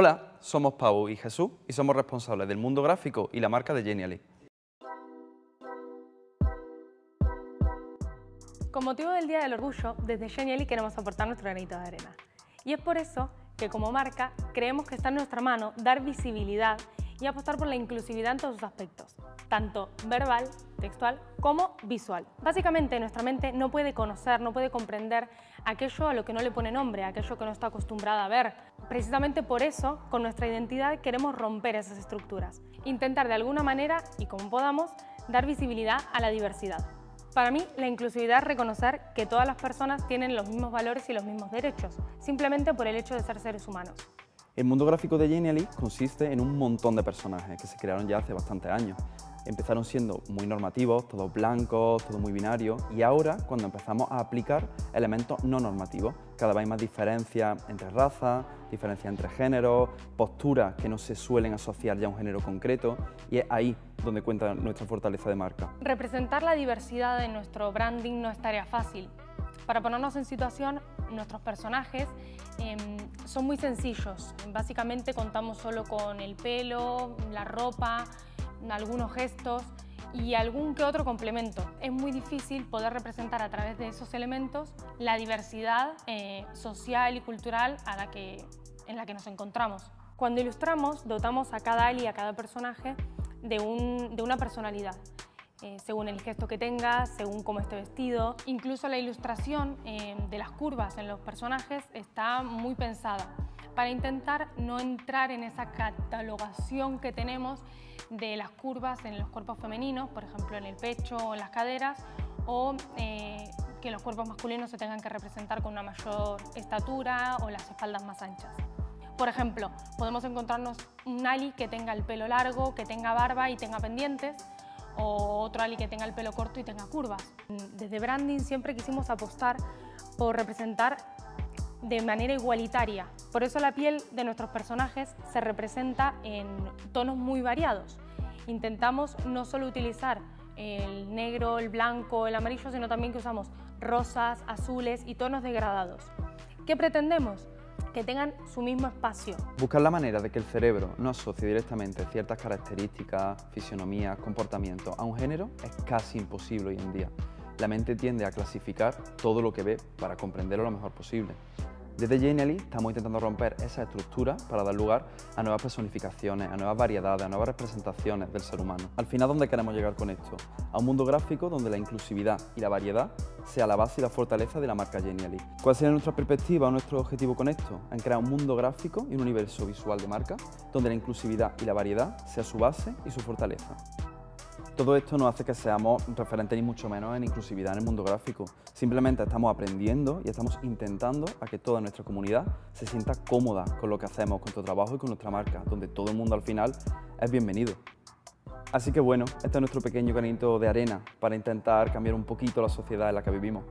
Hola, somos Pau y Jesús y somos responsables del mundo gráfico y la marca de Genially. Con motivo del Día del Orgullo, desde Genially queremos aportar nuestro granito de arena. Y es por eso que como marca creemos que está en nuestra mano dar visibilidad y apostar por la inclusividad en todos sus aspectos, tanto verbal, textual como visual. Básicamente nuestra mente no puede conocer, no puede comprender aquello a lo que no le pone nombre, aquello que no está acostumbrada a ver. Precisamente por eso, con nuestra identidad queremos romper esas estructuras, intentar de alguna manera y como podamos dar visibilidad a la diversidad. Para mí, la inclusividad es reconocer que todas las personas tienen los mismos valores y los mismos derechos, simplemente por el hecho de ser seres humanos. El mundo gráfico de Genially consiste en un montón de personajes que se crearon ya hace bastantes años. Empezaron siendo muy normativos, todos blancos, todo muy binario, y ahora cuando empezamos a aplicar elementos no normativos, cada vez hay más diferencias entre razas, diferencias entre géneros, posturas que no se suelen asociar ya a un género concreto, y es ahí donde cuenta nuestra fortaleza de marca. Representar la diversidad en nuestro branding no es tarea fácil. Para ponernos en situación, nuestros personajes em, son muy sencillos. Básicamente contamos solo con el pelo, la ropa, algunos gestos y algún que otro complemento. Es muy difícil poder representar a través de esos elementos la diversidad eh, social y cultural a la que, en la que nos encontramos. Cuando ilustramos, dotamos a cada ali, a cada personaje, de, una personalidad. Eh, según el gesto que tenga, según cómo esté vestido. Incluso la ilustración eh, de las curvas en los personajes está muy pensada para intentar no entrar en esa catalogación que tenemos de las curvas en los cuerpos femeninos, por ejemplo en el pecho o en las caderas, o eh, que los cuerpos masculinos se tengan que representar con una mayor estatura o las espaldas más anchas. Por ejemplo, podemos encontrarnos un ali que tenga el pelo largo, que tenga barba y tenga pendientes, o otro ali que tenga el pelo corto y tenga curvas. Desde branding siempre quisimos apostar por representar de manera igualitaria. Por eso la piel de nuestros personajes se representa en tonos muy variados. Intentamos no solo utilizar el negro, el blanco, el amarillo, sino también que usamos rosas, azules y tonos degradados. ¿Qué pretendemos? que tengan su mismo espacio. Buscar la manera de que el cerebro no asocie directamente ciertas características, fisionomías, comportamientos a un género es casi imposible hoy en día. La mente tiende a clasificar todo lo que ve para comprenderlo lo mejor posible. Desde Genially estamos intentando romper esa estructura para dar lugar a nuevas personificaciones, a nuevas variedades, a nuevas representaciones del ser humano. Al final, ¿dónde queremos llegar con esto? A un mundo gráfico donde la inclusividad y la variedad sea la base y la fortaleza de la marca Genially. ¿Cuál sería nuestra perspectiva o nuestro objetivo con esto? En crear un mundo gráfico y un universo visual de marca donde la inclusividad y la variedad sea su base y su fortaleza. Todo esto no hace que seamos referentes ni mucho menos en inclusividad en el mundo gráfico. Simplemente estamos aprendiendo y estamos intentando a que toda nuestra comunidad se sienta cómoda con lo que hacemos, con nuestro trabajo y con nuestra marca, donde todo el mundo al final es bienvenido. Así que bueno, este es nuestro pequeño granito de arena para intentar cambiar un poquito la sociedad en la que vivimos.